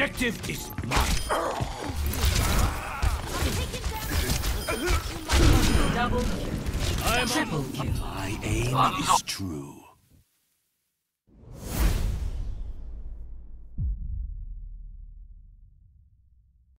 objective is mine. Double kill. I'm triple kill. My aim is true.